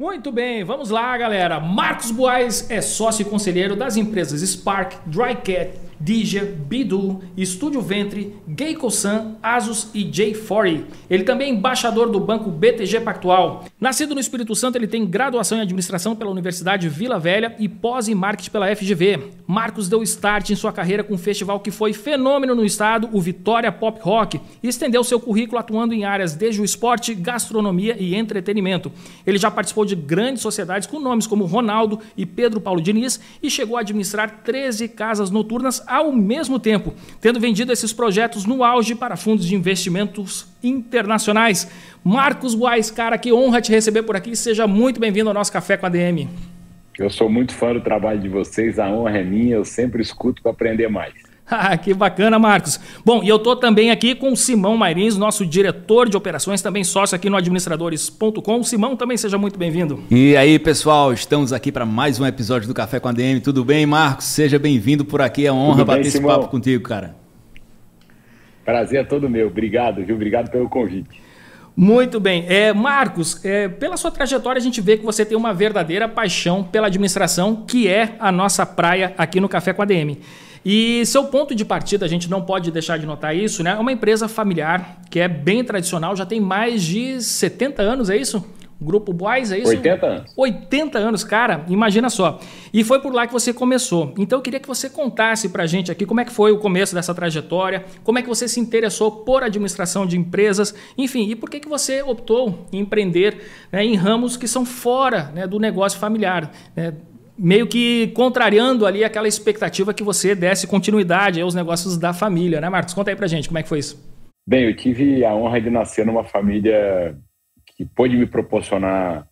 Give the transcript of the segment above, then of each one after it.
Muito bem, vamos lá, galera. Marcos Boaz é sócio e conselheiro das empresas Spark, Drycat, Dija, Bidu, Estúdio Ventre, Geico-san, Asus e J40. Ele também é embaixador do banco BTG Pactual. Nascido no Espírito Santo, ele tem graduação em administração pela Universidade Vila Velha e pós em marketing pela FGV. Marcos deu start em sua carreira com um festival que foi fenômeno no estado, o Vitória Pop Rock, e estendeu seu currículo atuando em áreas desde o esporte, gastronomia e entretenimento. Ele já participou de grandes sociedades com nomes como Ronaldo e Pedro Paulo Diniz e chegou a administrar 13 casas noturnas ao mesmo tempo, tendo vendido esses projetos no auge para fundos de investimentos internacionais. Marcos Boaz, cara, que honra te receber por aqui. Seja muito bem-vindo ao nosso Café com a DM. Eu sou muito fã do trabalho de vocês, a honra é minha, eu sempre escuto para aprender mais. Ah, que bacana, Marcos. Bom, e eu estou também aqui com o Simão Mairins, nosso diretor de operações, também sócio aqui no administradores.com. Simão, também seja muito bem-vindo. E aí, pessoal, estamos aqui para mais um episódio do Café com a DM. Tudo bem, Marcos? Seja bem-vindo por aqui. É honra bater esse papo contigo, cara. Prazer é todo meu. Obrigado, viu? Obrigado pelo convite. Muito bem. É, Marcos, é, pela sua trajetória, a gente vê que você tem uma verdadeira paixão pela administração, que é a nossa praia aqui no Café com a DM. E seu ponto de partida, a gente não pode deixar de notar isso, né? É uma empresa familiar que é bem tradicional, já tem mais de 70 anos, é isso? Grupo Boys, é isso? 80 anos. 80 anos, cara, imagina só. E foi por lá que você começou. então eu queria que você contasse pra gente aqui como é que foi o começo dessa trajetória, como é que você se interessou por administração de empresas, enfim, e por que, que você optou em empreender né, em ramos que são fora né, do negócio familiar. Né? Meio que contrariando ali aquela expectativa que você desse continuidade aos negócios da família, né, Marcos? Conta aí pra gente, como é que foi isso? Bem, eu tive a honra de nascer numa família que pôde me proporcionar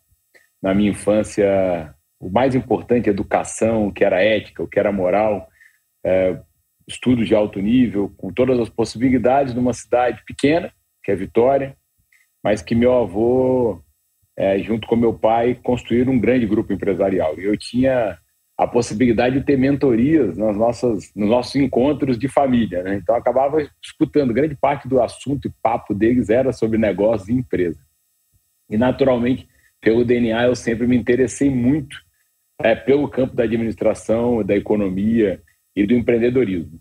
na minha infância o mais importante, educação, o que era ética, o que era moral, é, estudos de alto nível, com todas as possibilidades numa cidade pequena, que é Vitória, mas que meu avô é, junto com meu pai, construir um grande grupo empresarial. E eu tinha a possibilidade de ter mentorias nas nossas, nos nossos encontros de família. Né? Então, acabava escutando. Grande parte do assunto e papo deles era sobre negócios e empresa. E, naturalmente, pelo DNA, eu sempre me interessei muito é, pelo campo da administração, da economia e do empreendedorismo.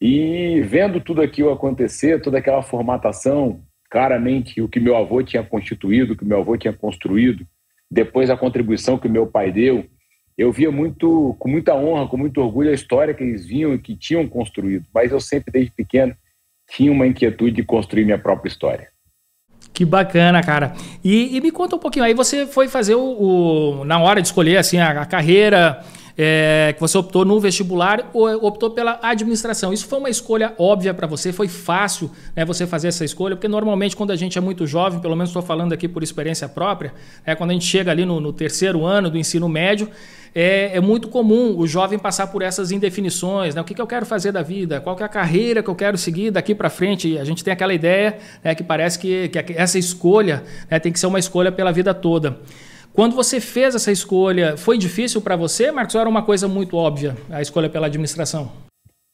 E vendo tudo aquilo acontecer, toda aquela formatação, claramente o que meu avô tinha constituído, o que meu avô tinha construído, depois a contribuição que meu pai deu, eu via muito, com muita honra, com muito orgulho a história que eles vinham e que tinham construído. Mas eu sempre, desde pequeno, tinha uma inquietude de construir minha própria história. Que bacana, cara. E, e me conta um pouquinho, aí você foi fazer o, o na hora de escolher assim a, a carreira, é, que você optou no vestibular ou optou pela administração. Isso foi uma escolha óbvia para você? Foi fácil né, você fazer essa escolha? Porque normalmente quando a gente é muito jovem, pelo menos estou falando aqui por experiência própria, é, quando a gente chega ali no, no terceiro ano do ensino médio, é, é, muito comum o jovem passar por essas indefinições, né? O que, que eu quero fazer da vida? Qual é a carreira que eu quero seguir daqui para frente? A gente tem aquela ideia né, que parece que, que essa escolha né, tem que ser uma escolha pela vida toda. Quando você fez essa escolha, foi difícil para você, Marcos, ou era uma coisa muito óbvia a escolha pela administração?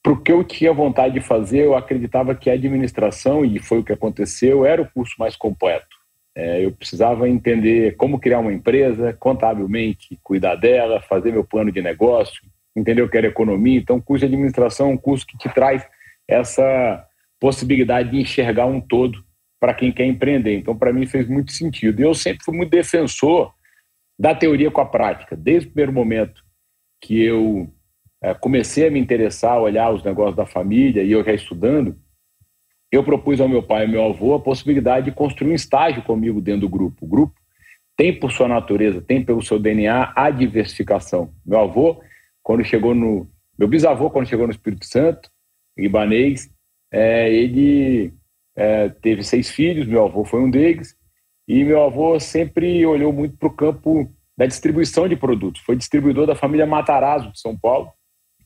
Para o que eu tinha vontade de fazer, eu acreditava que a administração, e foi o que aconteceu, era o curso mais completo. É, eu precisava entender como criar uma empresa, contabilmente, cuidar dela, fazer meu plano de negócio, entender o que era economia. Então, o curso de administração é um curso que te traz essa possibilidade de enxergar um todo para quem quer empreender. Então, para mim, fez muito sentido. Eu sempre fui muito defensor da teoria com a prática. Desde o primeiro momento que eu é, comecei a me interessar, a olhar os negócios da família e eu já estudando, eu propus ao meu pai e ao meu avô a possibilidade de construir um estágio comigo dentro do grupo. O grupo tem por sua natureza, tem pelo seu DNA a diversificação. Meu avô, quando chegou no. Meu bisavô, quando chegou no Espírito Santo, libanês, é, ele é, teve seis filhos, meu avô foi um deles, e meu avô sempre olhou muito para o campo da distribuição de produtos. Foi distribuidor da família Matarazzo de São Paulo.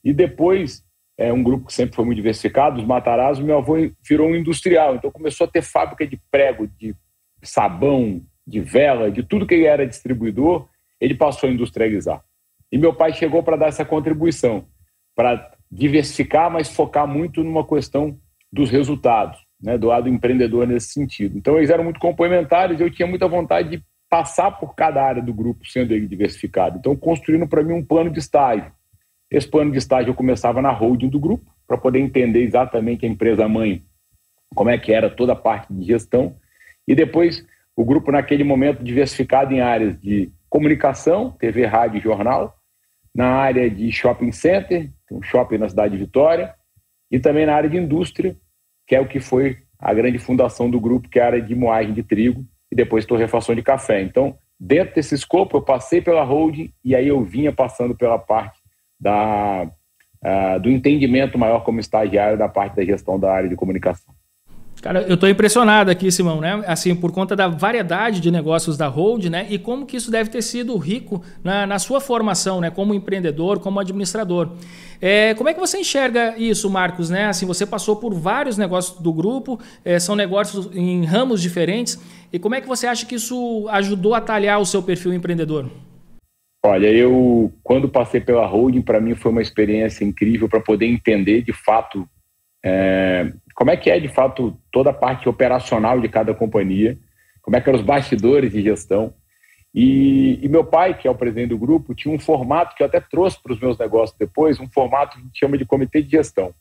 E depois, é um grupo que sempre foi muito diversificado, os Matarazzo, meu avô virou um industrial. Então começou a ter fábrica de prego, de sabão, de vela, de tudo que ele era distribuidor, ele passou a industrializar. E meu pai chegou para dar essa contribuição, para diversificar, mas focar muito numa questão dos resultados né, do lado empreendedor nesse sentido. Então eles eram muito complementares, eu tinha muita vontade de passar por cada área do grupo, sendo ele diversificado. Então, construindo para mim um plano de estágio. Esse plano de estágio eu começava na holding do grupo, para poder entender exatamente a empresa-mãe, como é que era toda a parte de gestão. E depois, o grupo, naquele momento, diversificado em áreas de comunicação, TV, rádio e jornal, na área de shopping center, um shopping na cidade de Vitória, e também na área de indústria, que é o que foi a grande fundação do grupo, que é a área de moagem de trigo e depois torrefação de café. Então, dentro desse escopo, eu passei pela holding e aí eu vinha passando pela parte da, uh, do entendimento maior como estagiário da parte da gestão da área de comunicação. Cara, eu estou impressionado aqui, Simão, né? Assim, por conta da variedade de negócios da Hold, né? E como que isso deve ter sido rico na, na sua formação, né? Como empreendedor, como administrador. É, como é que você enxerga isso, Marcos? Né? Assim, você passou por vários negócios do grupo, é, são negócios em ramos diferentes. E como é que você acha que isso ajudou a talhar o seu perfil empreendedor? Olha, eu quando passei pela holding, para mim foi uma experiência incrível para poder entender de fato é, como é que é de fato toda a parte operacional de cada companhia, como é que eram os bastidores de gestão. E, e meu pai, que é o presidente do grupo, tinha um formato que eu até trouxe para os meus negócios depois, um formato que a gente chama de comitê de gestão.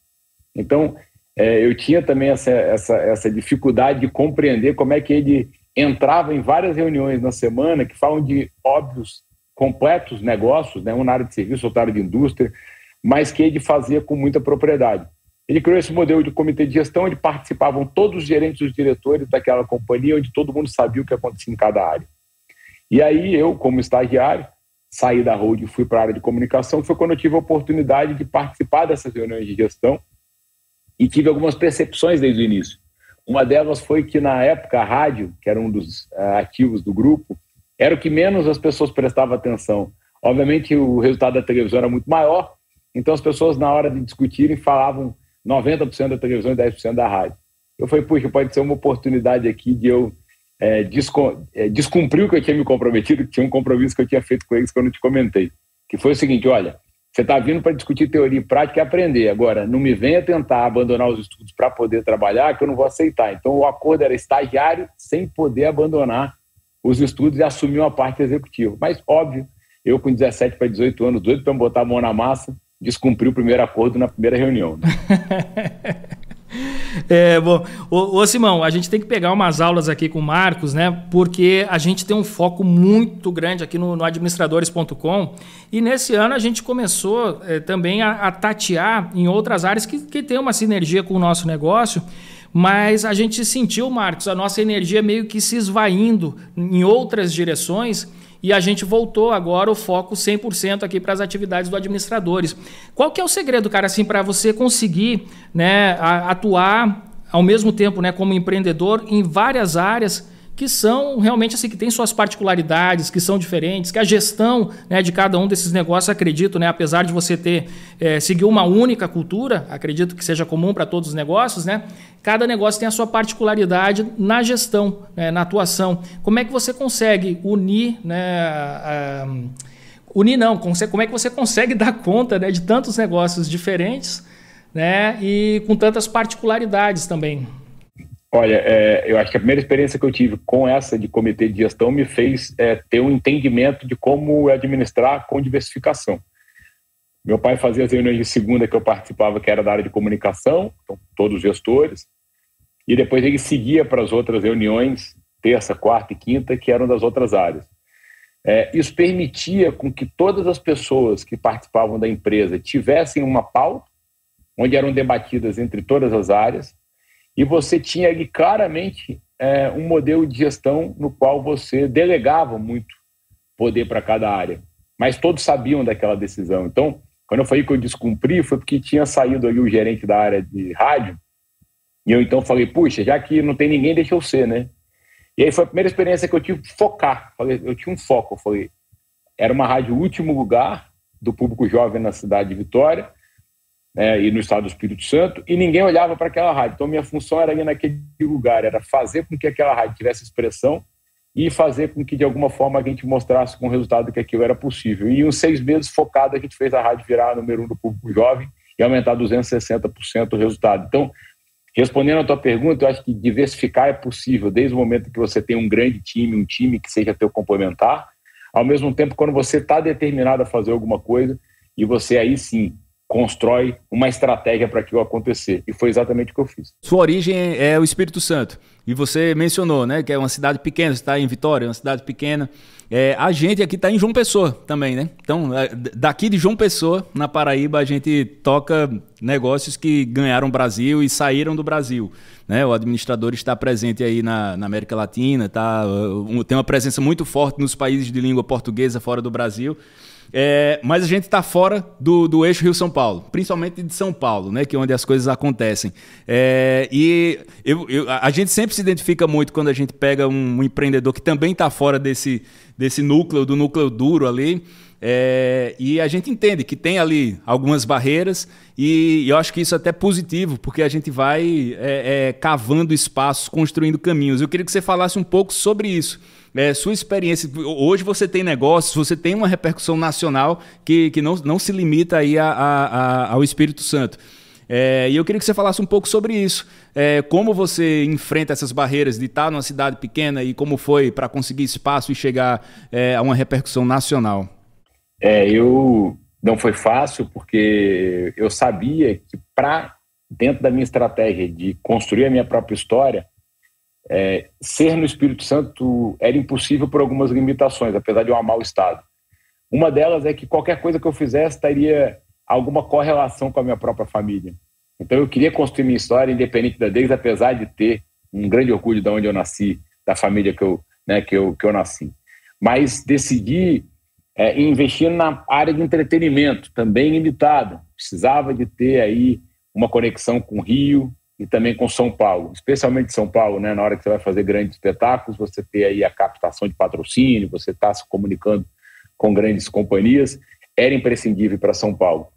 Então, é, eu tinha também essa, essa, essa dificuldade de compreender como é que ele entrava em várias reuniões na semana que falam de óbvios, completos negócios, né, um na área de serviço, outro na área de indústria, mas que ele fazia com muita propriedade. Ele criou esse modelo de comitê de gestão, onde participavam todos os gerentes e os diretores daquela companhia, onde todo mundo sabia o que acontecia em cada área. E aí eu, como estagiário, saí da Road e fui para a área de comunicação, foi quando eu tive a oportunidade de participar dessas reuniões de gestão e tive algumas percepções desde o início. Uma delas foi que, na época, a rádio, que era um dos uh, ativos do grupo, era o que menos as pessoas prestavam atenção. Obviamente, o resultado da televisão era muito maior, então as pessoas, na hora de discutirem, falavam 90% da televisão e 10% da rádio. Eu falei, puxa, pode ser uma oportunidade aqui de eu é, é, descumprir o que eu tinha me comprometido, que tinha um compromisso que eu tinha feito com eles que eu não te comentei, que foi o seguinte, olha, você está vindo para discutir teoria e prática e aprender. Agora, não me venha tentar abandonar os estudos para poder trabalhar, que eu não vou aceitar. Então, o acordo era estagiário sem poder abandonar os estudos e assumir uma parte executiva. Mas, óbvio, eu com 17 para 18 anos, doido para botar a mão na massa, descumprir o primeiro acordo na primeira reunião. Né? É, bom, ô, ô, Simão, a gente tem que pegar umas aulas aqui com o Marcos, né? Porque a gente tem um foco muito grande aqui no, no administradores.com e nesse ano a gente começou é, também a, a, tatear em outras áreas que, que tem uma sinergia com o nosso negócio. Mas a gente sentiu, Marcos, a nossa energia meio que se esvaindo em outras direções e a gente voltou agora o foco 100% aqui para as atividades do administradores. Qual que é o segredo, cara, assim, para você conseguir né, atuar ao mesmo tempo né, como empreendedor em várias áreas que são realmente assim, que têm suas particularidades, que são diferentes, que a gestão né, de cada um desses negócios, acredito, né, apesar de você ter é, uma única cultura, acredito que seja comum para todos os negócios, né, cada negócio tem a sua particularidade na gestão, né, na atuação. Como é que você consegue unir, né, unir não, como é que você consegue dar conta né, de tantos negócios diferentes né, e com tantas particularidades também? Olha, é, eu acho que a primeira experiência que eu tive com essa de comitê de gestão me fez é, ter um entendimento de como administrar com diversificação. Meu pai fazia as reuniões de segunda que eu participava, que era da área de comunicação, então, todos os gestores, e depois ele seguia para as outras reuniões, terça, quarta e quinta, que eram das outras áreas. É, isso permitia com que todas as pessoas que participavam da empresa tivessem uma pauta, onde eram debatidas entre todas as áreas, e você tinha ali claramente é, um modelo de gestão no qual você delegava muito poder para cada área, mas todos sabiam daquela decisão. Então, quando eu falei que eu descumpri, foi porque tinha saído ali o gerente da área de rádio, e eu então falei, puxa, já que não tem ninguém, deixa eu ser, né? E aí foi a primeira experiência que eu tive focar. Eu tinha um foco. Eu falei, era uma rádio último lugar do público jovem na cidade de Vitória né, e no estado do Espírito Santo, e ninguém olhava para aquela rádio. Então, minha função era ir naquele lugar, era fazer com que aquela rádio tivesse expressão e fazer com que, de alguma forma, a gente mostrasse com o resultado que aquilo era possível. E em uns seis meses focado, a gente fez a rádio virar número um do público jovem e aumentar 260% o resultado. Então, Respondendo à tua pergunta, eu acho que diversificar é possível desde o momento que você tem um grande time, um time que seja teu complementar, ao mesmo tempo quando você está determinado a fazer alguma coisa e você aí sim constrói uma estratégia para aquilo acontecer. E foi exatamente o que eu fiz. Sua origem é o Espírito Santo. E você mencionou, né, que é uma cidade pequena, você está em Vitória, é uma cidade pequena. É, a gente aqui está em João Pessoa também, né? Então, é, daqui de João Pessoa, na Paraíba, a gente toca negócios que ganharam o Brasil e saíram do Brasil. Né? O administrador está presente aí na, na América Latina, tá, tem uma presença muito forte nos países de língua portuguesa fora do Brasil. É, mas a gente está fora do, do eixo Rio-São Paulo, principalmente de São Paulo, né, que é onde as coisas acontecem. É, e eu, eu, a gente sempre se identifica muito quando a gente pega um, um empreendedor que também está fora desse, desse núcleo, do núcleo duro ali. É, e a gente entende que tem ali algumas barreiras, e, e eu acho que isso é até positivo, porque a gente vai é, é, cavando espaços, construindo caminhos. Eu queria que você falasse um pouco sobre isso é, sua experiência. Hoje você tem negócios, você tem uma repercussão nacional que, que não, não se limita aí a, a, a, ao Espírito Santo. É, e eu queria que você falasse um pouco sobre isso. É, como você enfrenta essas barreiras de estar numa cidade pequena e como foi para conseguir espaço e chegar é, a uma repercussão nacional? É, eu não foi fácil porque eu sabia que para dentro da minha estratégia de construir a minha própria história, é, ser no Espírito Santo era impossível por algumas limitações, apesar de eu amar o Estado. Uma delas é que qualquer coisa que eu fizesse teria alguma correlação com a minha própria família. Então eu queria construir minha história independente da deles, apesar de ter um grande orgulho de onde eu nasci, da família que eu, né, que eu, que eu nasci. Mas decidi é, investir na área de entretenimento, também limitada. Precisava de ter aí uma conexão com o Rio, e também com São Paulo, especialmente São Paulo, né? Na hora que você vai fazer grandes espetáculos, você ter aí a captação de patrocínio, você está se comunicando com grandes companhias, era imprescindível para São Paulo.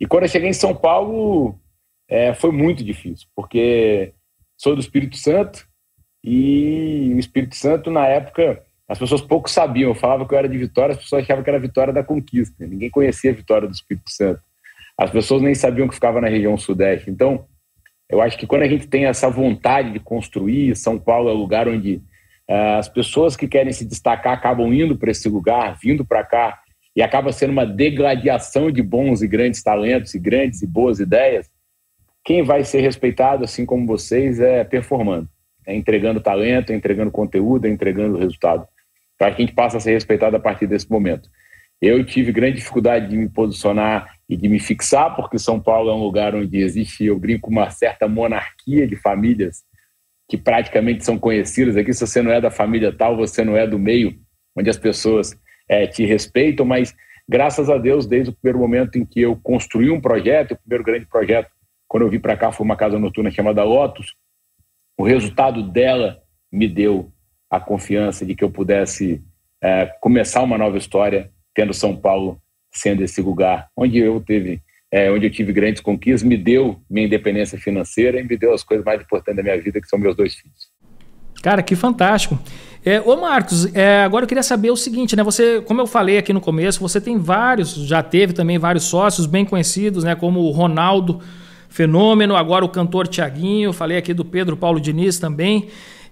E quando eu cheguei em São Paulo, é, foi muito difícil, porque sou do Espírito Santo e o Espírito Santo, na época, as pessoas pouco sabiam. Eu falava que eu era de Vitória, as pessoas achavam que era Vitória da Conquista. Ninguém conhecia a Vitória do Espírito Santo. As pessoas nem sabiam que ficava na região Sudeste. Então, eu acho que quando a gente tem essa vontade de construir, São Paulo é o lugar onde uh, as pessoas que querem se destacar acabam indo para esse lugar, vindo para cá, e acaba sendo uma degladiação de bons e grandes talentos e grandes e boas ideias. Quem vai ser respeitado, assim como vocês, é performando, é entregando talento, é entregando conteúdo, é entregando resultado. Para que a gente passe a ser respeitado a partir desse momento. Eu tive grande dificuldade de me posicionar e de me fixar, porque São Paulo é um lugar onde existe, eu brinco, uma certa monarquia de famílias que praticamente são conhecidas aqui. Se você não é da família tal, você não é do meio onde as pessoas é, te respeitam, mas graças a Deus, desde o primeiro momento em que eu construí um projeto, o primeiro grande projeto, quando eu vim para cá, foi uma casa noturna chamada Lotus, o resultado dela me deu a confiança de que eu pudesse é, começar uma nova história, tendo São Paulo sendo esse lugar onde eu teve, é, onde eu tive grandes conquistas, me deu minha independência financeira e me deu as coisas mais importantes da minha vida, que são meus dois filhos. Cara, que fantástico. É, ô Marcos, é, agora eu queria saber o seguinte, né? Você, como eu falei aqui no começo, você tem vários, já teve também vários sócios bem conhecidos, né? Como o Ronaldo Fenômeno, agora o cantor Tiaguinho, falei aqui do Pedro Paulo Diniz também.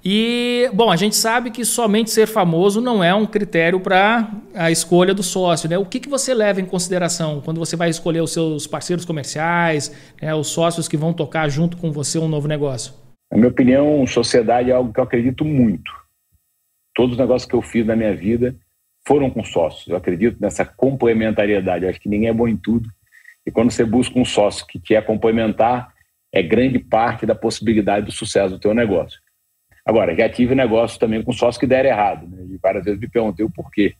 E, bom, a gente sabe que somente ser famoso não é um critério para a escolha do sócio, né? O que, que você leva em consideração quando você vai escolher os seus parceiros comerciais, né, os sócios que vão tocar junto com você um novo negócio? Na minha opinião, sociedade é algo que eu acredito muito. Todos os negócios que eu fiz na minha vida foram com sócios. Eu acredito nessa complementariedade. Eu acho que ninguém é bom em tudo. E quando você busca um sócio que quer complementar, é grande parte da possibilidade do sucesso do teu negócio. Agora, já tive negócio também com sócios que deram errado, né? e várias vezes me perguntei o porquê.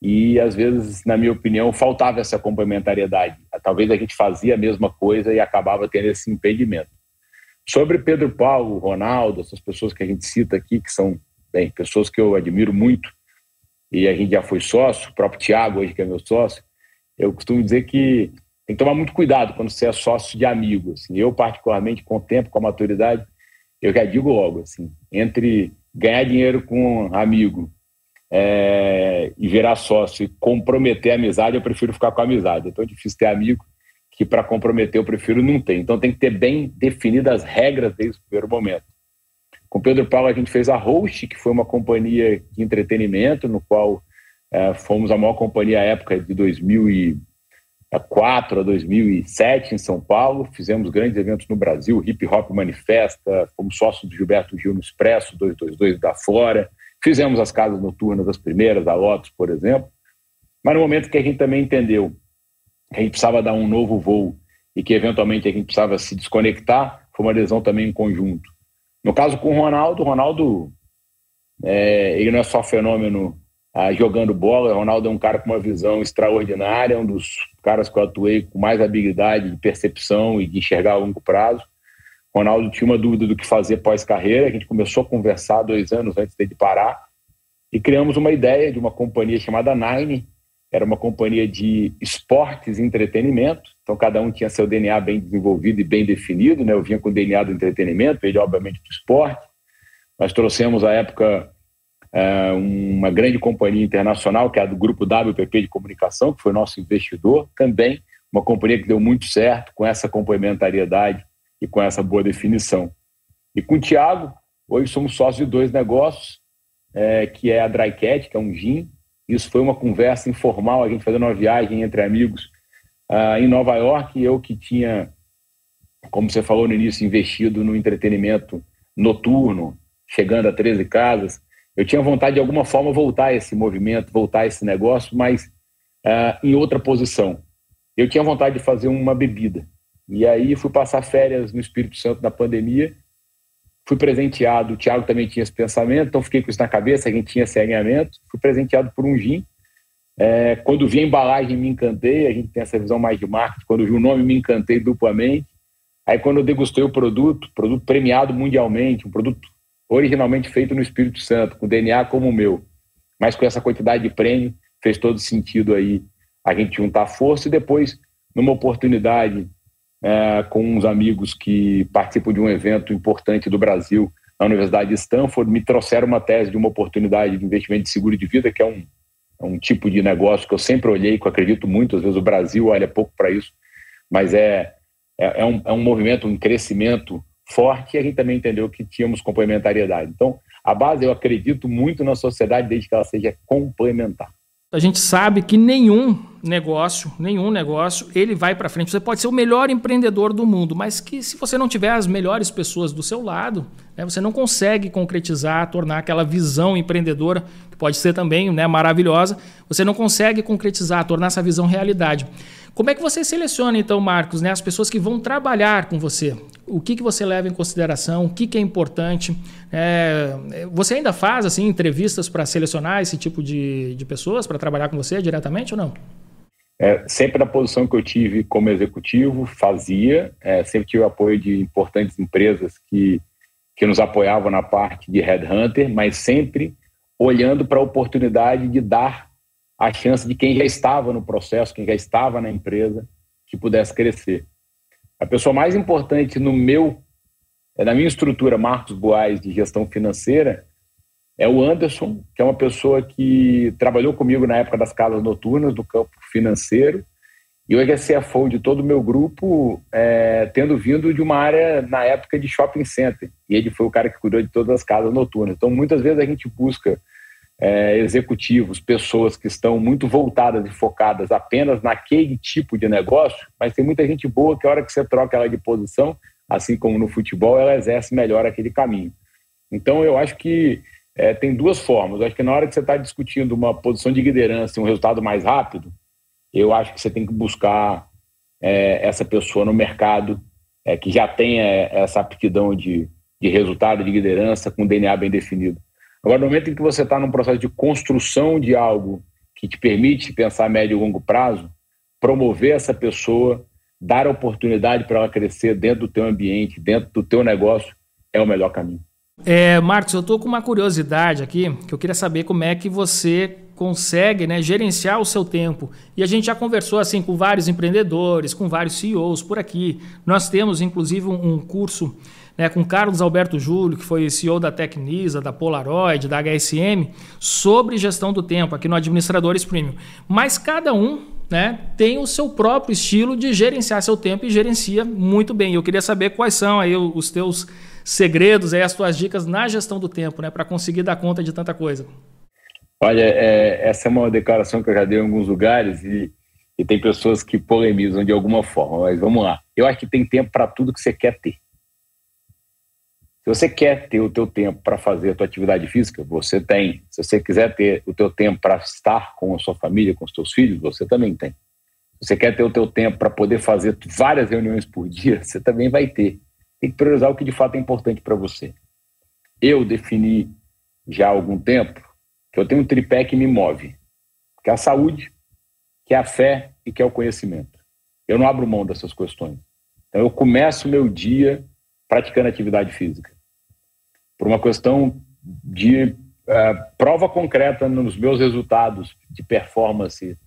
E às vezes, na minha opinião, faltava essa complementariedade. Talvez a gente fazia a mesma coisa e acabava tendo esse impedimento. Sobre Pedro Paulo, Ronaldo, essas pessoas que a gente cita aqui, que são bem, pessoas que eu admiro muito, e a gente já foi sócio, o próprio Tiago, hoje que é meu sócio, eu costumo dizer que tem que tomar muito cuidado quando você é sócio de amigo. Assim. Eu, particularmente, com o tempo, com a maturidade, eu já digo logo, assim, entre ganhar dinheiro com um amigo é, e virar sócio e comprometer a amizade, eu prefiro ficar com a amizade. É tão difícil ter amigo que para comprometer eu prefiro não ter. Então tem que ter bem definidas as regras desde o primeiro momento. Com Pedro Paulo a gente fez a Host, que foi uma companhia de entretenimento, no qual é, fomos a maior companhia à época de 2004 a 2007 em São Paulo. Fizemos grandes eventos no Brasil, Hip Hop Manifesta, fomos sócios do Gilberto Gil no Expresso 222 da Fora. Fizemos as casas noturnas, as primeiras, a Lotus, por exemplo. Mas no momento que a gente também entendeu que a gente precisava dar um novo voo e que eventualmente a gente precisava se desconectar, foi uma decisão também em conjunto. No caso com o Ronaldo, o Ronaldo, é, ele não é só fenômeno ah, jogando bola, o Ronaldo é um cara com uma visão extraordinária, é um dos caras que eu atuei com mais habilidade de percepção e de enxergar a longo prazo. O Ronaldo tinha uma dúvida do que fazer pós-carreira, a gente começou a conversar dois anos antes dele parar e criamos uma ideia de uma companhia chamada Nine, era uma companhia de esportes e entretenimento, então cada um tinha seu DNA bem desenvolvido e bem definido, né? Eu vinha com o DNA do entretenimento, ele obviamente do esporte. Nós trouxemos à época é, uma grande companhia internacional, que é a do grupo WPP de comunicação, que foi nosso investidor, também uma companhia que deu muito certo com essa complementariedade e com essa boa definição. E com o Tiago, hoje somos sócios de dois negócios, é, que é a Drycat, que é um gin, isso foi uma conversa informal, a gente fazendo uma viagem entre amigos uh, em Nova York. Eu que tinha, como você falou no início, investido no entretenimento noturno, chegando a 13 casas. Eu tinha vontade de alguma forma voltar a esse movimento, voltar a esse negócio, mas uh, em outra posição. Eu tinha vontade de fazer uma bebida. E aí fui passar férias no Espírito Santo na pandemia Fui presenteado, o Thiago também tinha esse pensamento, então fiquei com isso na cabeça, a gente tinha esse alinhamento. Fui presenteado por um gin. É, quando vi a embalagem, me encantei. A gente tem essa visão mais de marketing. Quando vi o nome, me encantei duplamente. Aí, quando eu degustei o produto, produto premiado mundialmente, um produto originalmente feito no Espírito Santo, com DNA como o meu, mas com essa quantidade de prêmio, fez todo sentido aí a gente juntar força e depois, numa oportunidade é, com uns amigos que participam de um evento importante do Brasil na Universidade de Stanford, me trouxeram uma tese de uma oportunidade de investimento de seguro de vida, que é um, é um tipo de negócio que eu sempre olhei, que eu acredito muito, às vezes o Brasil olha pouco para isso, mas é, é, é, um, é um movimento, um crescimento forte e a gente também entendeu que tínhamos complementariedade. Então, a base, eu acredito muito na sociedade desde que ela seja complementar. A gente sabe que nenhum negócio, nenhum negócio, ele vai para frente. Você pode ser o melhor empreendedor do mundo, mas que se você não tiver as melhores pessoas do seu lado, né, você não consegue concretizar, tornar aquela visão empreendedora, que pode ser também né, maravilhosa, você não consegue concretizar, tornar essa visão realidade. Como é que você seleciona, então, Marcos, né, as pessoas que vão trabalhar com você? O que, que você leva em consideração? O que, que é importante? É, você ainda faz assim entrevistas para selecionar esse tipo de, de pessoas para trabalhar com você diretamente ou não? É, sempre na posição que eu tive como executivo, fazia, é, sempre tive apoio de importantes empresas que, que nos apoiavam na parte de headhunter, mas sempre olhando para a oportunidade de dar a chance de quem já estava no processo, quem já estava na empresa, que pudesse crescer. A pessoa mais importante no meu, é na minha estrutura Marcos Boaz de gestão financeira, é o Anderson, que é uma pessoa que trabalhou comigo na época das casas noturnas do campo financeiro, e hoje é CFO de todo o meu grupo, é, tendo vindo de uma área na época de shopping center. E ele foi o cara que cuidou de todas as casas noturnas. Então, muitas vezes a gente busca é, executivos, pessoas que estão muito voltadas e focadas apenas naquele tipo de negócio, mas tem muita gente boa que a hora que você troca ela de posição, assim como no futebol, ela exerce melhor aquele caminho. Então eu acho que é, tem duas formas. Eu acho que na hora que você está discutindo uma posição de liderança e um resultado mais rápido, eu acho que você tem que buscar é, essa pessoa no mercado é, que já tenha essa aptidão de, de resultado de liderança com DNA bem definido. Agora, no momento em que você está num processo de construção de algo que te permite pensar a médio e longo prazo, promover essa pessoa, dar oportunidade para ela crescer dentro do teu ambiente, dentro do teu negócio, é o melhor caminho. É, Marcos, eu estou com uma curiosidade aqui, que eu queria saber como é que você consegue né, gerenciar o seu tempo. E a gente já conversou assim com vários empreendedores, com vários CEOs por aqui. Nós temos, inclusive, um curso né, com Carlos Alberto Júlio, que foi CEO da Tecnisa, da Polaroid, da HSM, sobre gestão do tempo aqui no Administradores Premium. Mas cada um né, tem o seu próprio estilo de gerenciar seu tempo e gerencia muito bem. Eu queria saber quais são aí os teus segredos, aí, as tuas dicas na gestão do tempo, né, para conseguir dar conta de tanta coisa. Olha, é, essa é uma declaração que eu já dei em alguns lugares e, e tem pessoas que polemizam de alguma forma, mas vamos lá. Eu acho que tem tempo para tudo que você quer ter. Se você quer ter o teu tempo para fazer a tua atividade física, você tem. Se você quiser ter o teu tempo para estar com a sua família, com os teus filhos, você também tem. Se você quer ter o teu tempo para poder fazer várias reuniões por dia, você também vai ter. Tem que priorizar o que de fato é importante para você. Eu defini já há algum tempo que eu tenho um tripé que me move, que é a saúde, que é a fé e que é o conhecimento. Eu não abro mão dessas questões. Então eu começo o meu dia praticando atividade física por uma questão de uh, prova concreta nos meus resultados de performance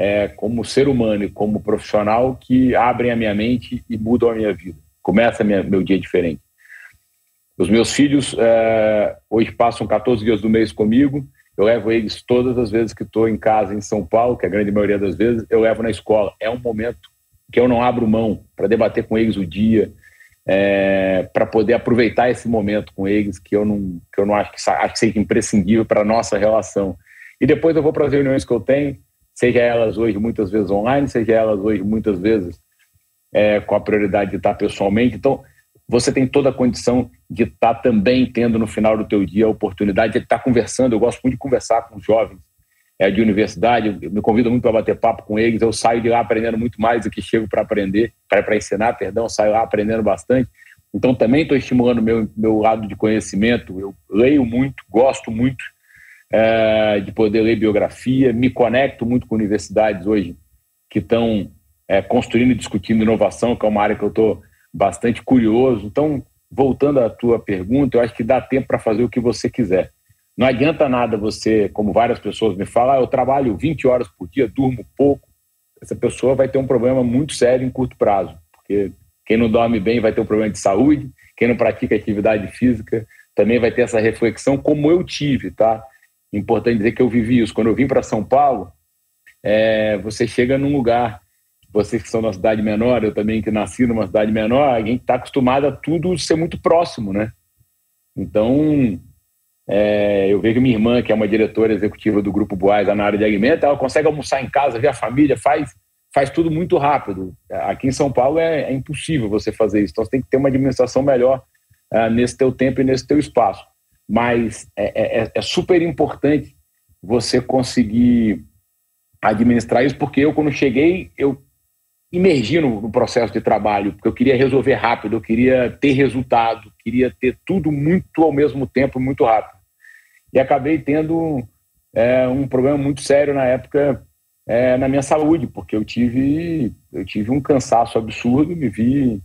é, como ser humano e como profissional que abrem a minha mente e mudam a minha vida. Começa minha, meu dia diferente. Os meus filhos é, hoje passam 14 dias do mês comigo. Eu levo eles todas as vezes que estou em casa em São Paulo, que é a grande maioria das vezes, eu levo na escola. É um momento que eu não abro mão para debater com eles o dia, é, para poder aproveitar esse momento com eles, que eu não, que eu não acho que acho que seja imprescindível para a nossa relação. E depois eu vou para as reuniões que eu tenho, seja elas hoje muitas vezes online, seja elas hoje muitas vezes é, com a prioridade de estar pessoalmente. Então, você tem toda a condição de estar também tendo no final do teu dia a oportunidade de estar conversando. Eu gosto muito de conversar com os jovens é, de universidade, me convido muito para bater papo com eles, eu saio de lá aprendendo muito mais do que chego para aprender, para ensinar, perdão, saio lá aprendendo bastante. Então também estou estimulando meu meu lado de conhecimento. Eu leio muito, gosto muito é, de poder ler biografia, me conecto muito com universidades hoje que estão é, construindo e discutindo inovação, que é uma área que eu estou bastante curioso. Então, voltando à tua pergunta, eu acho que dá tempo para fazer o que você quiser. Não adianta nada você, como várias pessoas me falam, ah, eu trabalho 20 horas por dia, durmo pouco. Essa pessoa vai ter um problema muito sério em curto prazo, porque quem não dorme bem vai ter um problema de saúde, quem não pratica atividade física também vai ter essa reflexão, como eu tive, tá? Importante dizer que eu vivi isso. Quando eu vim para São Paulo, é, você chega num lugar, vocês que são numa cidade menor, eu também que nasci numa cidade menor, a gente está acostumado a tudo ser muito próximo, né? Então, é, eu vejo minha irmã, que é uma diretora executiva do Grupo Boaz na área de alimento, ela consegue almoçar em casa, ver a família, faz, faz tudo muito rápido. Aqui em São Paulo é, é impossível você fazer isso. Então você tem que ter uma administração melhor uh, nesse teu tempo e nesse teu espaço. Mas é, é, é super importante você conseguir administrar isso, porque eu, quando cheguei, eu imergi no, no, processo de trabalho, porque eu queria resolver rápido, eu queria ter resultado, queria ter tudo muito ao mesmo tempo, muito rápido e acabei tendo é, um problema muito sério na época é, na minha saúde, porque eu tive, eu tive um cansaço absurdo, me vi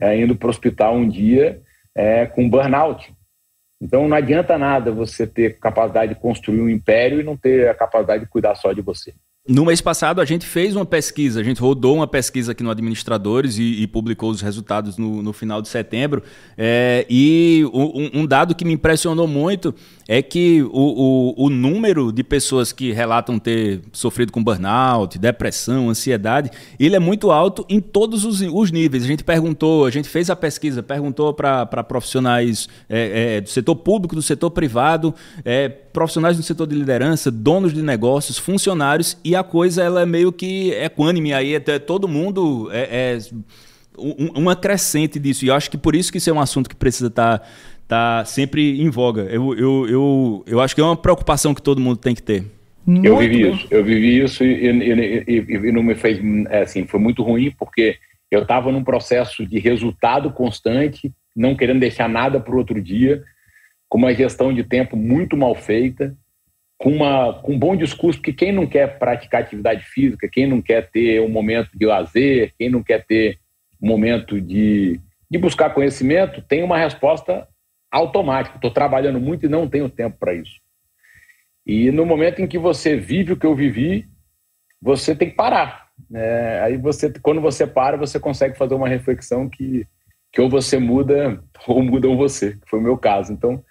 é, indo para o hospital um dia é, com burnout. Então não adianta nada você ter capacidade de construir um império e não ter a capacidade de cuidar só de você. No mês passado, a gente fez uma pesquisa, a gente rodou uma pesquisa aqui no Administradores e, e publicou os resultados no, no final de setembro. É, e um, um, dado que me impressionou muito é que o, o, o, número de pessoas que relatam ter sofrido com burnout, depressão, ansiedade, ele é muito alto em todos os, os níveis. A gente perguntou, a gente fez a pesquisa, perguntou para profissionais é, é, do setor público, do setor privado, é, profissionais do setor de liderança, donos de negócios, funcionários, e a coisa ela é meio que equânime, aí é, todo mundo é, é uma crescente disso. E eu acho que por isso que isso é um assunto que precisa estar tá tá sempre em voga. Eu, eu, eu, eu acho que é uma preocupação que todo mundo tem que ter. Muito eu vivi bom. isso, eu vivi isso e, e, e, e, não me fez assim, foi muito ruim porque eu estava num processo de resultado constante, não querendo deixar nada para o outro dia, com uma gestão de tempo muito mal feita, com, uma, com um bom discurso, porque quem não quer praticar atividade física, quem não quer ter um momento de lazer, quem não quer ter um momento de, de buscar conhecimento, tem uma resposta automático. Estou trabalhando muito e não tenho tempo para isso. E no momento em que você vive o que eu vivi, você tem que parar. Né? Aí você, quando você para, você consegue fazer uma reflexão que, que ou você muda ou mudam você, que foi o meu caso. Então,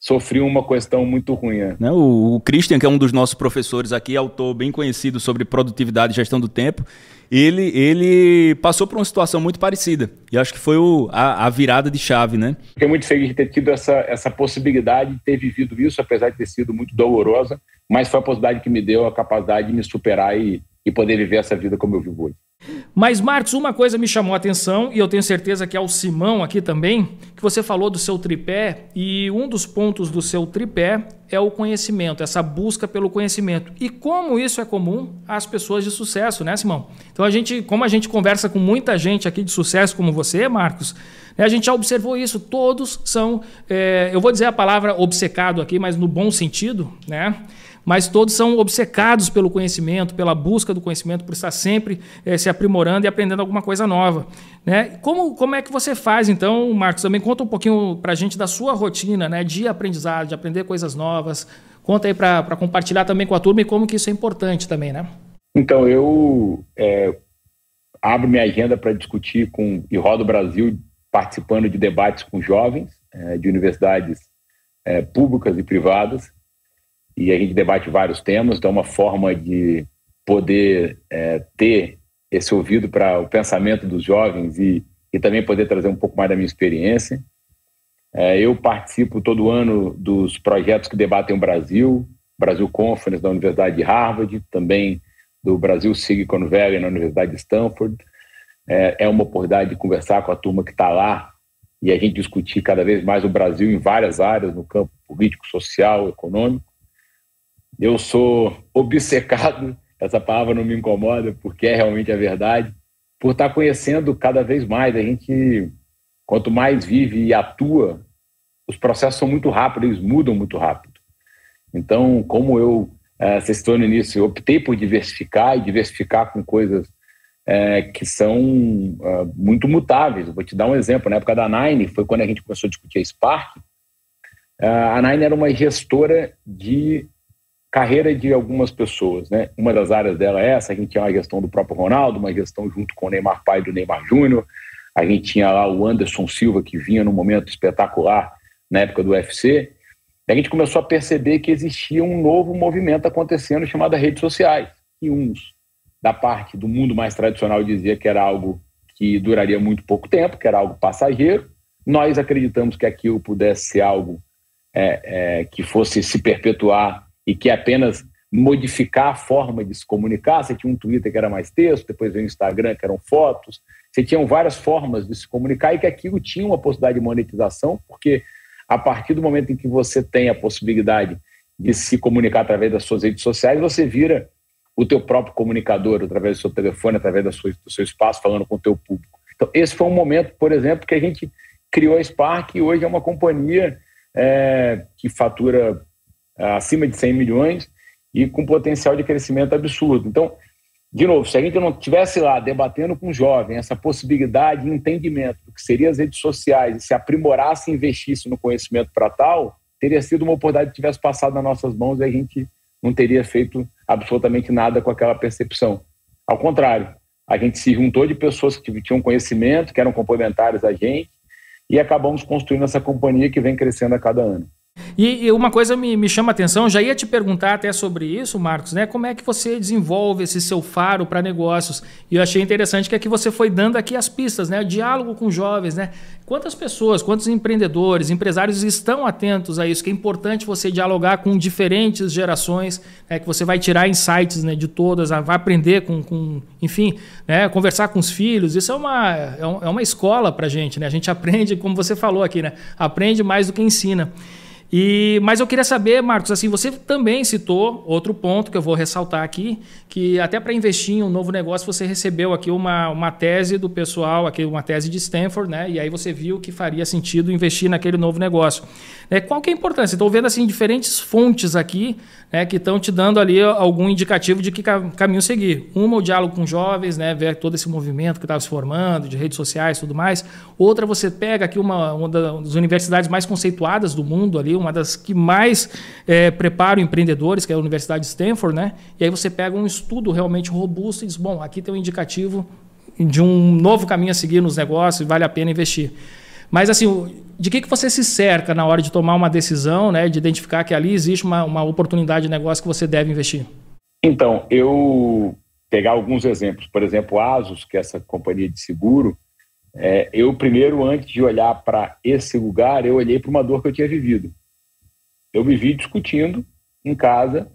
sofriam uma questão muito ruim. Né? O, o Christian, que é um dos nossos professores aqui, autor bem conhecido sobre produtividade e gestão do tempo, ele, ele passou por uma situação muito parecida. E acho que foi o, a, a, virada de chave, né? Fiquei muito feliz de ter tido essa, essa possibilidade de ter vivido isso, apesar de ter sido muito dolorosa, mas foi a possibilidade que me deu a capacidade de me superar e, e poder viver essa vida como eu vivo hoje. Mas, Marcos, uma coisa me chamou a atenção, e eu tenho certeza que é o Simão aqui também, que você falou do seu tripé, e um dos pontos do seu tripé é o conhecimento, essa busca pelo conhecimento. E como isso é comum às pessoas de sucesso, né, Simão? Então, a gente, como a gente conversa com muita gente aqui de sucesso como você, Marcos, né, a gente já observou isso. Todos são, é, eu vou dizer a palavra obcecado aqui, mas no bom sentido, né? Mas todos são obcecados pelo conhecimento, pela busca do conhecimento, por estar sempre é, se aprimorando e aprendendo alguma coisa nova. Né? Como, como é que você faz, então, Marcos? Também conta um pouquinho para a gente da sua rotina né, de aprendizado, de aprender coisas novas. Conta aí para compartilhar também com a turma e como que isso é importante também, né? Então, eu é, abro minha agenda para discutir com e rodo o Brasil participando de debates com jovens é, de universidades é, públicas e privadas e a gente debate vários temas, então é uma forma de poder é, ter esse ouvido para o pensamento dos jovens e, e também poder trazer um pouco mais da minha experiência. É, eu participo todo ano dos projetos que debatem o Brasil, Brasil Conference da Universidade de Harvard, também do Brasil Silicon Valley na Universidade de Stanford. É, é uma oportunidade de conversar com a turma que está lá e a gente discutir cada vez mais o Brasil em várias áreas, no campo político, social, econômico. Eu sou obcecado, essa palavra não me incomoda, porque é realmente a verdade, por estar conhecendo cada vez mais. A gente, quanto mais vive e atua, os processos são muito rápidos, eles mudam muito rápido. Então, como eu, é, você citou no início, optei por diversificar e diversificar com coisas é, que são é, muito mutáveis. vou te dar um exemplo. Na época da Nine, foi quando a gente começou a discutir a Spark. a Nine era uma gestora de carreira de algumas pessoas, né? Uma das áreas dela é essa, a gente tinha uma gestão do próprio Ronaldo, uma gestão junto com o Neymar pai do Neymar Júnior, a gente tinha lá o Anderson Silva, que vinha num momento espetacular na época do UFC, e a gente começou a perceber que existia um novo movimento acontecendo chamado redes sociais, e uns da parte do mundo mais tradicional dizia que era algo que duraria muito pouco tempo, que era algo passageiro, nós acreditamos que aquilo pudesse ser algo é, é, que fosse se perpetuar e que apenas modificar a forma de se comunicar. Você tinha um Twitter que era mais texto, depois veio o Instagram que eram fotos. Você tinha várias formas de se comunicar e que aquilo tinha uma possibilidade de monetização, porque a partir do momento em que você tem a possibilidade de se comunicar através das suas redes sociais, você vira o teu próprio comunicador, através do seu telefone, através sua, do seu espaço, falando com o teu público. Então, esse foi um momento, por exemplo, que a gente criou a Spark e hoje é uma companhia é, que fatura acima de 100 milhões e com potencial de crescimento absurdo. Então, de novo, se a gente não tivesse lá debatendo com o jovem essa possibilidade e entendimento do que seriam as redes sociais e se aprimorasse e investisse no conhecimento para tal, teria sido uma oportunidade que tivesse passado nas nossas mãos e a gente não teria feito absolutamente nada com aquela percepção. Ao contrário, a gente se juntou de pessoas que tinham conhecimento, que eram complementares a gente, e acabamos construindo essa companhia que vem crescendo a cada ano. E, e uma coisa me, me chama a atenção, já ia te perguntar até sobre isso, Marcos, né? Como é que você desenvolve esse seu faro para negócios? E eu achei interessante que aqui você foi dando aqui as pistas, né? O diálogo com jovens, né? Quantas pessoas, quantos empreendedores, empresários estão atentos a isso? Que é importante você dialogar com diferentes gerações, né? que você vai tirar insights né, de todas, vai aprender com, com enfim, né? conversar com os filhos. Isso é uma, é, é uma escola para a gente, né? A gente aprende, como você falou aqui, né? Aprende mais do que ensina. E, mas eu queria saber, Marcos, assim, você também citou outro ponto que eu vou ressaltar aqui, que até para investir em um novo negócio você recebeu aqui uma, uma tese do pessoal, aqui uma tese de Stanford, né? E aí você viu que faria sentido investir naquele novo negócio. É, qual que é a importância? Estou vendo assim diferentes fontes aqui, né, que estão te dando ali algum indicativo de que caminho seguir. Uma, o diálogo com jovens, né, ver todo esse movimento que estava se formando, de redes sociais tudo mais. Outra, você pega aqui uma, uma das universidades mais conceituadas do mundo ali, uma das que mais é, preparam empreendedores, que é a Universidade de Stanford, né? E aí você pega um estudo realmente robusto e diz, bom, aqui tem um indicativo de um novo caminho a seguir nos negócios, vale a pena investir. Mas assim, de que, que você se cerca na hora de tomar uma decisão, né, de identificar que ali existe uma, uma oportunidade de negócio que você deve investir? Então, eu pegar alguns exemplos, por exemplo, Asus, que é essa companhia de seguro, é, eu primeiro, antes de olhar para esse lugar, eu olhei para uma dor que eu tinha vivido. Eu me vi discutindo em casa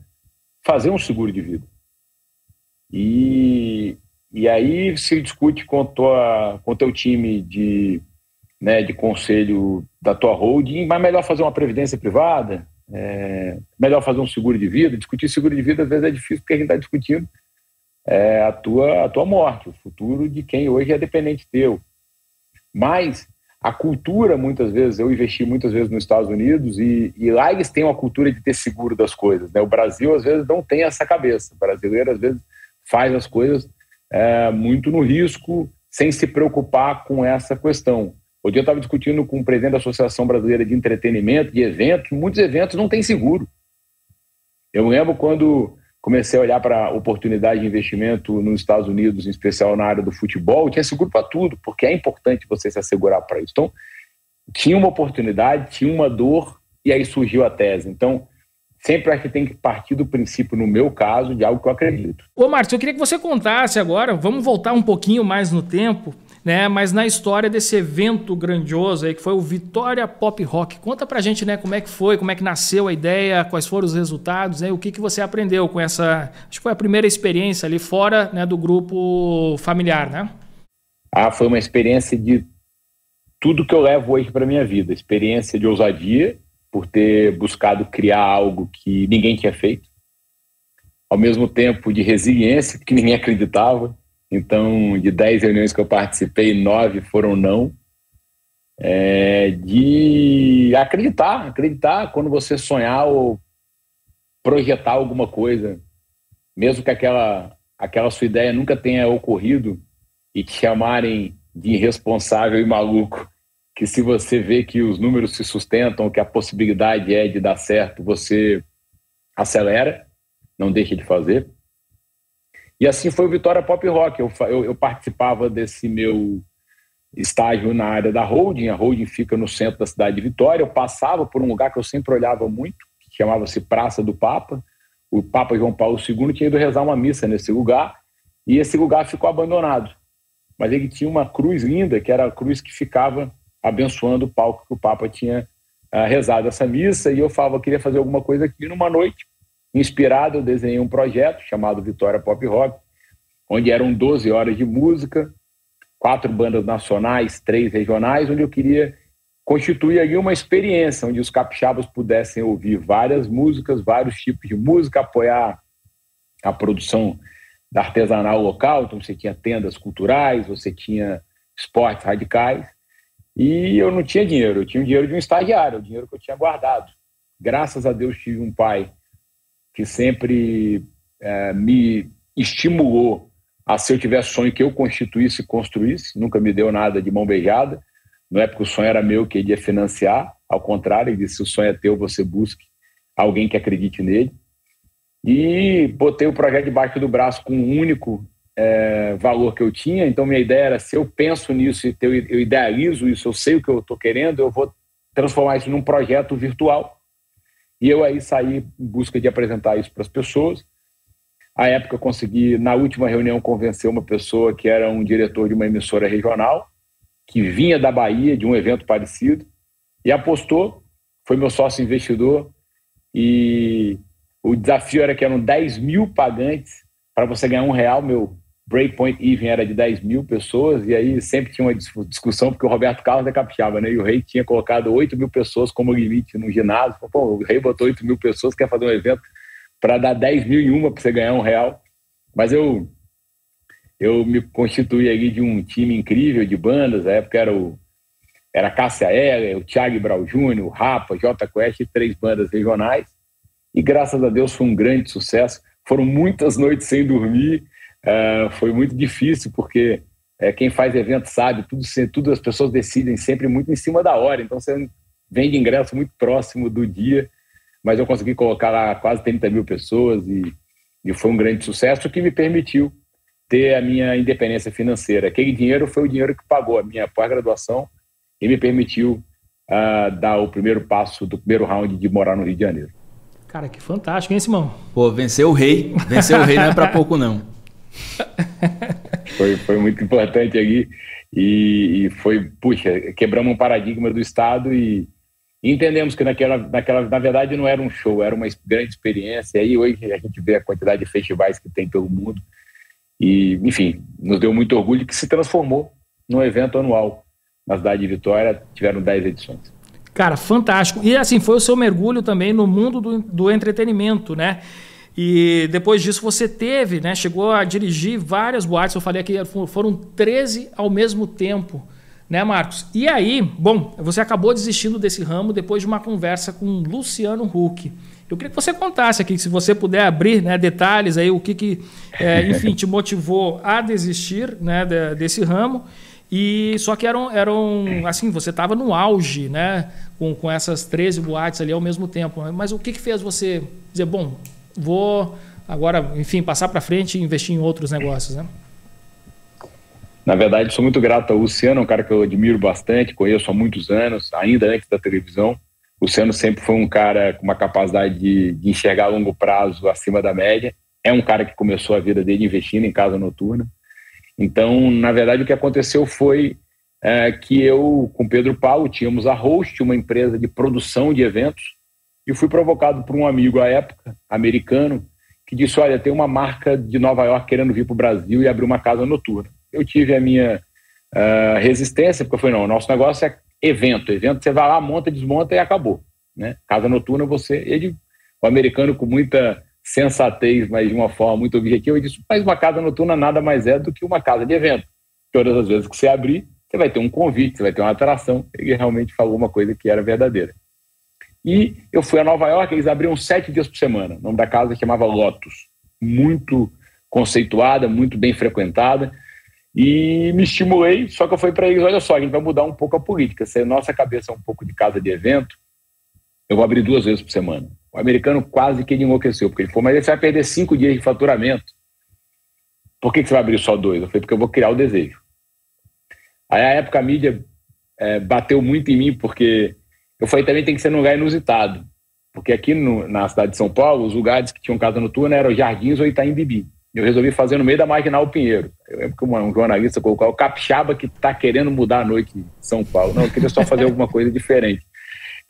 fazer um seguro de vida. E, e aí se discute com o com teu time de, né, de conselho da tua holding, mas melhor fazer uma previdência privada, é, melhor fazer um seguro de vida. Discutir seguro de vida às vezes é difícil porque a gente está discutindo é, a, tua, a tua morte, o futuro de quem hoje é dependente teu. Mas a cultura, muitas vezes, eu investi muitas vezes nos Estados Unidos e, e, lá eles têm uma cultura de ter seguro das coisas. Né? O Brasil, às vezes, não tem essa cabeça. O brasileiro, às vezes, faz as coisas é, muito no risco, sem se preocupar com essa questão. Hoje eu estava discutindo com o presidente da Associação Brasileira de Entretenimento, de eventos, muitos eventos não têm seguro. Eu lembro quando comecei a olhar para oportunidade de investimento nos Estados Unidos, em especial na área do futebol, tinha seguro para tudo, porque é importante você se assegurar para isso. Então, tinha uma oportunidade, tinha uma dor, e aí surgiu a tese. Então, sempre acho que tem que partir do princípio, no meu caso, de algo que eu acredito. Ô, Marcos, eu queria que você contasse agora, vamos voltar um pouquinho mais no tempo, né? Mas na história desse evento grandioso aí, que foi o Vitória Pop Rock. Conta pra gente, né, como é que foi, como é que nasceu a ideia, quais foram os resultados, né? O que, que você aprendeu com essa. Acho que foi a primeira experiência ali fora né, do grupo familiar, né? Ah, foi uma experiência de tudo que eu levo hoje para minha vida. Experiência de ousadia, por ter buscado criar algo que ninguém tinha feito. Ao mesmo tempo de resiliência, porque ninguém acreditava então, de 10 reuniões que eu participei, nove foram não. É, de acreditar, acreditar quando você sonhar ou projetar alguma coisa, mesmo que aquela, aquela sua ideia nunca tenha ocorrido e te chamarem de irresponsável e maluco, que se você vê que os números se sustentam, que a possibilidade é de dar certo, você acelera, não deixa de fazer. E assim foi o Vitória Pop Rock. Eu, eu, eu, participava desse meu estágio na área da holding. A holding fica no centro da cidade de Vitória. Eu passava por um lugar que eu sempre olhava muito, que chamava-se Praça do Papa. O Papa João Paulo II tinha ido rezar uma missa nesse lugar e esse lugar ficou abandonado. Mas ele tinha uma cruz linda, que era a cruz que ficava abençoando o palco que o Papa tinha uh, rezado essa missa. E eu falava, eu queria fazer alguma coisa aqui numa noite Inspirado, eu desenhei um projeto chamado Vitória Pop Rock, onde eram 12 horas de música, quatro bandas nacionais, três regionais, onde eu queria constituir ali uma experiência onde os capixabas pudessem ouvir várias músicas, vários tipos de música, apoiar a produção da artesanal local, então você tinha tendas culturais, você tinha esportes radicais, e eu não tinha dinheiro, eu tinha o dinheiro de um estagiário, o dinheiro que eu tinha guardado. Graças a Deus tive um pai que sempre é, me estimulou a, se eu tivesse sonho, que eu constituísse e construísse, nunca me deu nada de mão beijada. Não é porque o sonho era meu que ele ia financiar, ao contrário, ele disse: se o sonho é teu, você busque alguém que acredite nele. E botei o projeto debaixo do braço com um único é, valor que eu tinha. Então, minha ideia era: se eu penso nisso eu idealizo isso, eu sei o que eu estou querendo, eu vou transformar isso num projeto virtual e eu aí saí em busca de apresentar isso para as pessoas. À época, eu consegui, na última reunião, convencer uma pessoa que era um diretor de uma emissora regional, que vinha da Bahia, de um evento parecido, e apostou. Foi meu sócio investidor. E o desafio era que eram 10 mil pagantes para você ganhar um real. Meu breakpoint even era de 10 mil pessoas, e aí sempre tinha uma discussão, porque o Roberto Carlos é capixaba, né? E o rei tinha colocado 8 mil pessoas como limite no ginásio. Pô, o rei botou 8 mil pessoas, quer fazer um evento para dar 10 mil em uma para você ganhar um real. Mas eu eu me constituí ali de um time incrível de bandas, na época era o era Cássia Heller, o Thiago Brau Júnior, o Rapa, J Quest, três bandas regionais. E graças a Deus foi um grande sucesso. Foram muitas noites sem dormir, Uh, foi muito difícil, porque é, quem faz evento sabe, tudo, tudo as pessoas decidem sempre muito em cima da hora, então você vende ingresso muito próximo do dia, mas eu consegui colocar lá quase 30 mil pessoas e, e foi um grande sucesso, que me permitiu ter a minha independência financeira. Aquele dinheiro foi o dinheiro que pagou a minha pós-graduação e me permitiu uh, dar o primeiro passo do primeiro round de morar no Rio de Janeiro. Cara, que fantástico, hein, Simão? Pô, venceu o rei. Venceu o rei não é para pouco, não. foi, foi muito importante aqui. E, e, foi, puxa, quebramos um paradigma do Estado e, entendemos que naquela, naquela, na verdade, não era um show, era uma grande experiência. E aí hoje a gente vê a quantidade de festivais que tem pelo mundo. E, enfim, nos deu muito orgulho que se transformou num evento anual na cidade de Vitória. Tiveram 10 edições. Cara, fantástico. E assim, foi o seu mergulho também no mundo do, do entretenimento, né? E depois disso você teve, né? Chegou a dirigir várias boates. Eu falei que foram 13 ao mesmo tempo, né, Marcos? E aí, bom, você acabou desistindo desse ramo depois de uma conversa com Luciano Huck. Eu queria que você contasse aqui, se você puder abrir né, detalhes aí, o que, que é, enfim, te motivou a desistir né, desse ramo. E só que eram, eram assim, você estava no auge, né? Com, com essas 13 boates ali ao mesmo tempo. Mas o que, que fez você dizer, bom, vou agora, enfim, passar para frente e investir em outros negócios, né? Na verdade, sou muito grato ao Luciano, um cara que eu admiro bastante, conheço há muitos anos, ainda antes da televisão. O Luciano sempre foi um cara com uma capacidade de, de enxergar a longo prazo acima da média. É um cara que começou a vida dele investindo em casa noturna. Então, na verdade, o que aconteceu foi é, que eu, com Pedro Paulo, tínhamos a Host, uma empresa de produção de eventos, e fui provocado por um amigo à época, americano, que disse: Olha, tem uma marca de Nova York querendo vir para o Brasil e abrir uma casa noturna. Eu tive a minha uh, resistência, porque eu falei: Não, o nosso negócio é evento. Evento você vai lá, monta, desmonta e acabou. Né? Casa noturna, você. Ele, o americano, com muita sensatez, mas de uma forma muito objetiva, e disse: mas uma casa noturna nada mais é do que uma casa de evento. Todas as vezes que você abrir, você vai ter um convite, você vai ter uma atração. Ele realmente falou uma coisa que era verdadeira. E eu fui a Nova York, eles abriam sete dias por semana. O nome da casa chamava Lotus. Muito conceituada, muito bem frequentada. E me estimulei, só que eu falei para eles: olha só, a gente vai mudar um pouco a política. Se a nossa cabeça é um pouco de casa de evento, eu vou abrir duas vezes por semana. O americano quase que enlouqueceu, porque ele falou, mas você vai perder cinco dias de faturamento. Por que, que você vai abrir só dois? Eu falei, porque eu vou criar o desejo. Aí, a época, a mídia é, bateu muito em mim, porque eu falei, também tem que ser num lugar inusitado. Porque aqui no, na cidade de São Paulo, os lugares que tinham casa noturna eram Jardins ou Itaim Bibi. Eu resolvi fazer no meio da Marginal Pinheiro. Eu lembro que um jornalista colocou o capixaba que está querendo mudar a noite em São Paulo. Não, eu queria só fazer alguma coisa diferente.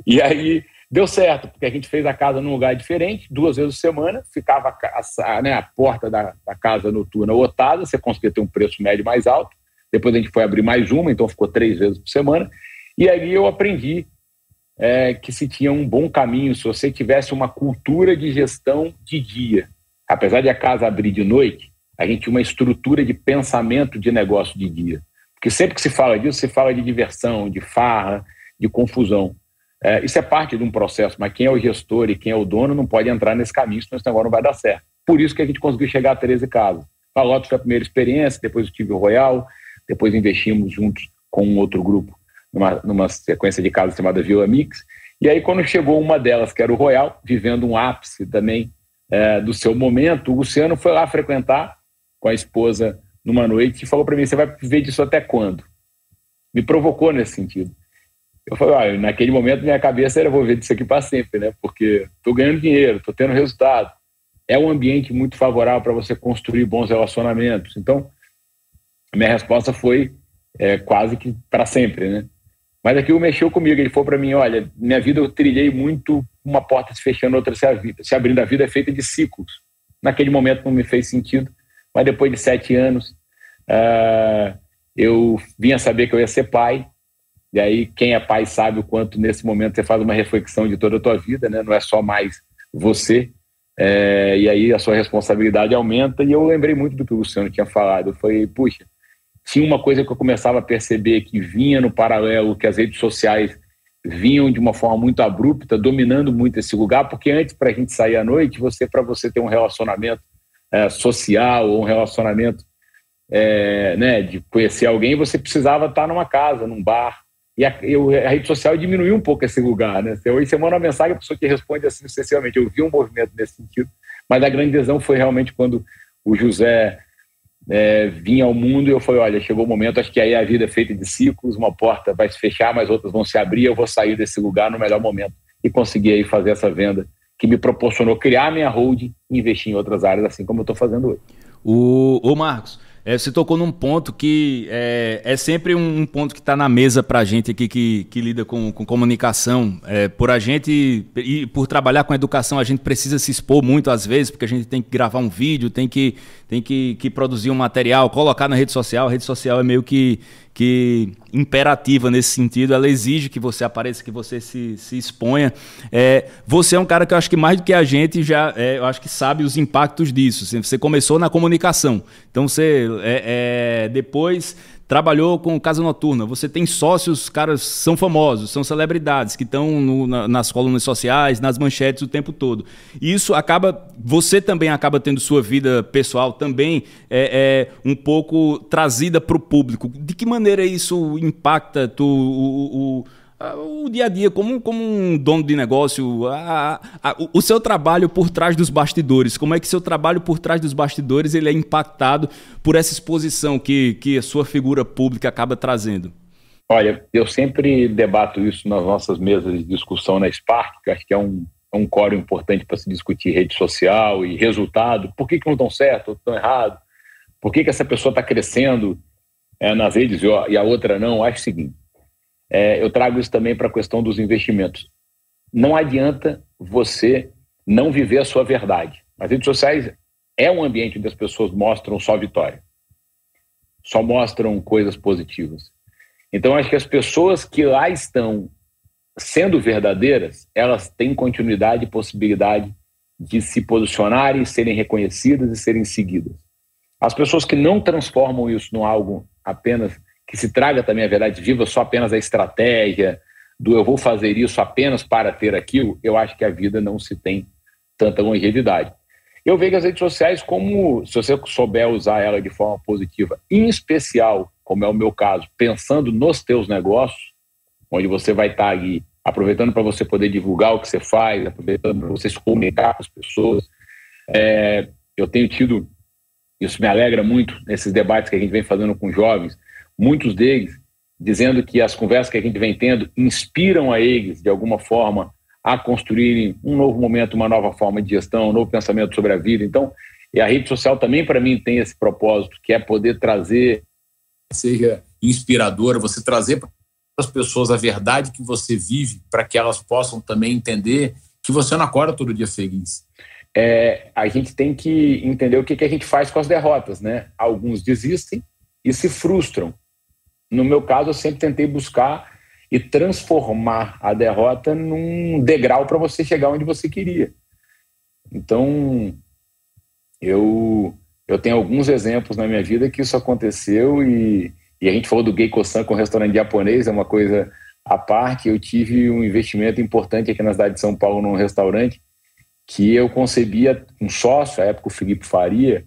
E aí Deu certo, porque a gente fez a casa num lugar diferente, duas vezes por semana, ficava a, a, né, a porta da, da, casa noturna lotada, você conseguia ter um preço médio mais alto. Depois a gente foi abrir mais uma, então ficou três vezes por semana. E aí eu aprendi é, que se tinha um bom caminho se você tivesse uma cultura de gestão de dia. Apesar de a casa abrir de noite, a gente tinha uma estrutura de pensamento de negócio de dia. Porque sempre que se fala disso, se fala de diversão, de farra, de confusão. É, isso é parte de um processo, mas quem é o gestor e quem é o dono não pode entrar nesse caminho, senão esse negócio não vai dar certo. Por isso que a gente conseguiu chegar a 13 casas. Lotus foi a primeira experiência, depois eu tive o Royal, depois investimos juntos com um outro grupo numa, numa sequência de casas chamada Vila Mix. E aí, quando chegou uma delas, que era o Royal, vivendo um ápice também é, do seu momento, o Luciano foi lá frequentar com a esposa numa noite e falou para mim: Você vai viver disso até quando? Me provocou nesse sentido. Eu falei, ah, naquele momento minha cabeça era vou ver disso aqui para sempre, né? Porque estou ganhando dinheiro, estou tendo resultado. É um ambiente muito favorável para você construir bons relacionamentos. Então, minha resposta foi é, quase que para sempre, né? Mas aquilo mexeu comigo. Ele falou para mim, olha, minha vida eu trilhei muito uma porta se fechando, outra se, se abrindo. A vida é feita de ciclos. Naquele momento não me fez sentido, mas depois de sete anos uh, eu vinha saber que eu ia ser pai e aí, quem é pai sabe o quanto nesse momento você faz uma reflexão de toda a tua vida, né? Não é só mais você. É, e aí a sua responsabilidade aumenta. E eu lembrei muito do que o Luciano tinha falado. Falei, puxa, tinha uma coisa que eu começava a perceber que vinha no paralelo, que as redes sociais vinham de uma forma muito abrupta, dominando muito esse lugar, porque antes, para a gente sair à noite, você, para você ter um relacionamento é, social ou um relacionamento é, né, de conhecer alguém, você precisava estar numa casa, num bar, e a, eu, a, rede social diminuiu um pouco esse lugar, né? Você, hoje você manda uma mensagem, a pessoa te responde assim sucessivamente. Eu vi um movimento nesse sentido, mas a grande lesão foi realmente quando o José é, vim ao mundo e eu falei, olha, chegou o momento, acho que aí a vida é feita de ciclos, uma porta vai se fechar, mas outras vão se abrir, eu vou sair desse lugar no melhor momento e conseguir aí fazer essa venda que me proporcionou criar minha holding e investir em outras áreas, assim como eu estou fazendo hoje. O, o Marcos, é, você tocou num ponto que é, é sempre um, ponto que está na mesa para a gente aqui que, que lida com, com comunicação. É, por a gente e por trabalhar com educação, a gente precisa se expor muito às vezes, porque a gente tem que gravar um vídeo, tem que, tem que, que produzir um material, colocar na rede social. A rede social é meio que, que imperativa nesse sentido, ela exige que você apareça, que você se, se exponha. É, você é um cara que eu acho que mais do que a gente já, é, eu acho que sabe os impactos disso. Você começou na comunicação, então você é, é depois trabalhou com casa noturna, você tem sócios, caras são famosos, são celebridades que estão na, nas colunas sociais, nas manchetes o tempo todo. E isso acaba, você também acaba tendo sua vida pessoal também é, é um pouco trazida para o público. De que maneira isso impacta tu, o, o o dia a dia, como, como um dono de negócio, a, a, o seu trabalho por trás dos bastidores, como é que seu trabalho por trás dos bastidores ele é impactado por essa exposição que, que a sua figura pública acaba trazendo? Olha, eu sempre debato isso nas nossas mesas de discussão na Spark, que acho que é um, é um core importante para se discutir rede social e resultado. Por que, que não estão certo, estão errado? Por que, que essa pessoa está crescendo é, nas redes e a outra não? Acho o seguinte, é, eu trago isso também para a questão dos investimentos. Não adianta você não viver a sua verdade. As redes sociais é um ambiente onde as pessoas mostram só vitória, só mostram coisas positivas. Então, acho que as pessoas que lá estão sendo verdadeiras, elas têm continuidade e possibilidade de se posicionarem, serem reconhecidas e serem seguidas. As pessoas que não transformam isso em algo apenas que se traga também a verdade viva só apenas a estratégia do eu vou fazer isso apenas para ter aquilo, eu acho que a vida não se tem tanta longevidade. Eu vejo as redes sociais como, se você souber usar ela de forma positiva, em especial, como é o meu caso, pensando nos teus negócios, onde você vai estar ali aproveitando para você poder divulgar o que você faz, aproveitando para você se comunicar com as pessoas. É, eu tenho tido, isso me alegra muito, nesses debates que a gente vem fazendo com jovens, muitos deles dizendo que as conversas que a gente vem tendo inspiram a eles, de alguma forma, a construírem um novo momento, uma nova forma de gestão, um novo pensamento sobre a vida. Então, e a rede social também, para mim, tem esse propósito, que é poder trazer, seja inspiradora, você trazer para as pessoas a verdade que você vive, para que elas possam também entender que você não acorda todo dia feliz. É, a gente tem que entender o que, que a gente faz com as derrotas, né? Alguns desistem e se frustram no meu caso, eu sempre tentei buscar e transformar a derrota num degrau para você chegar onde você queria. Então, eu, eu tenho alguns exemplos na minha vida que isso aconteceu e, e a gente falou do Geiko-san com restaurante japonês, é uma coisa à parte. Eu tive um investimento importante aqui na cidade de São Paulo num restaurante que eu concebia um sócio, à época o Felipe Faria,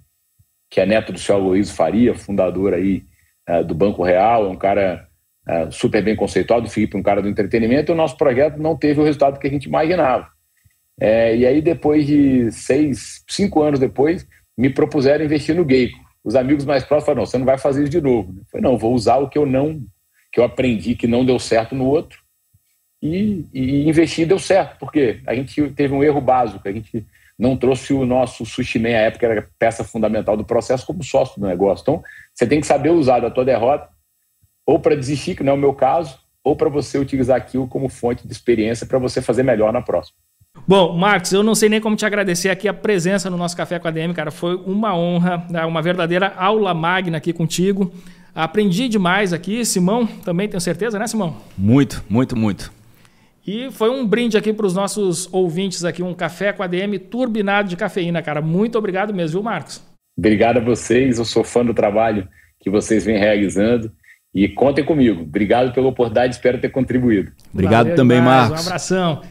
que é neto do senhor Luiz Faria, fundador aí é, do Banco Real, é um cara é, super bem conceituado, o Felipe é um cara do entretenimento, e o nosso projeto não teve o resultado que a gente imaginava. É, e aí, depois de seis, cinco anos depois, me propuseram investir no Geico. Os amigos mais próximos falaram, não, você não vai fazer isso de novo. Eu falei, não, vou usar o que eu não, que eu aprendi que não deu certo no outro e, e investir deu certo, porque a gente teve um erro básico, a gente não trouxe o nosso sushi man, à época era peça fundamental do processo, como sócio do negócio. Então, você tem que saber usar da tua derrota ou para desistir, que não é o meu caso, ou para você utilizar aquilo como fonte de experiência para você fazer melhor na próxima. Bom, Marcos, eu não sei nem como te agradecer aqui a presença no nosso Café com a DM, cara. Foi uma honra, né? uma verdadeira aula magna aqui contigo. Aprendi demais aqui. Simão, também tenho certeza, né, Simão? Muito, muito, muito. E foi um brinde aqui para os nossos ouvintes aqui, um café com ADM turbinado de cafeína, cara. Muito obrigado mesmo, viu, Marcos? Obrigado a vocês, eu sou fã do trabalho que vocês vêm realizando e contem comigo. Obrigado pela oportunidade, espero ter contribuído. Obrigado Valeu também, demais, Marcos. Um abração.